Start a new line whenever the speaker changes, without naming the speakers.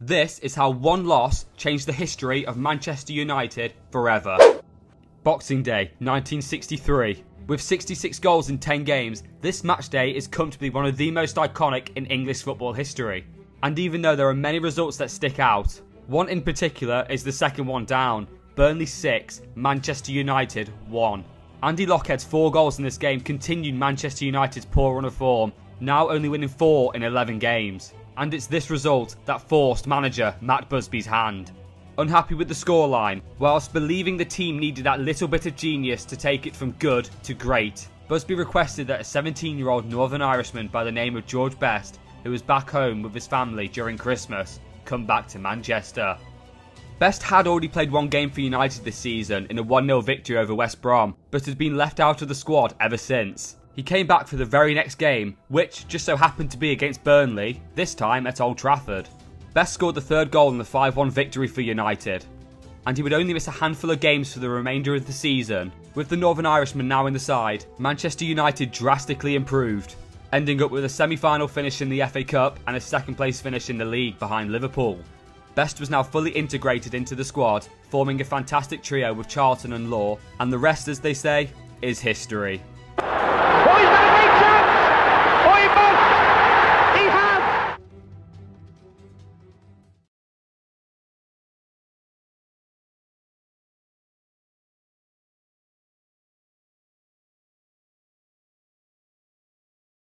This is how one loss changed the history of Manchester United forever. Boxing Day 1963. With 66 goals in 10 games, this match day is comfortably one of the most iconic in English football history. And even though there are many results that stick out, one in particular is the second one down Burnley 6, Manchester United 1. Andy Lochhead's four goals in this game continued Manchester United's poor run of form, now only winning 4 in 11 games. And it's this result that forced manager Matt Busby's hand. Unhappy with the scoreline, whilst believing the team needed that little bit of genius to take it from good to great, Busby requested that a 17 year old Northern Irishman by the name of George Best, who was back home with his family during Christmas, come back to Manchester. Best had already played one game for United this season in a 1 0 victory over West Brom, but had been left out of the squad ever since. He came back for the very next game, which just so happened to be against Burnley, this time at Old Trafford. Best scored the third goal in the 5 1 victory for United, and he would only miss a handful of games for the remainder of the season. With the Northern Irishman now in the side, Manchester United drastically improved, ending up with a semi final finish in the FA Cup and a second place finish in the league behind Liverpool. Best was now fully integrated into the squad, forming a fantastic trio with Charlton and Law, and the rest, as they say, is history.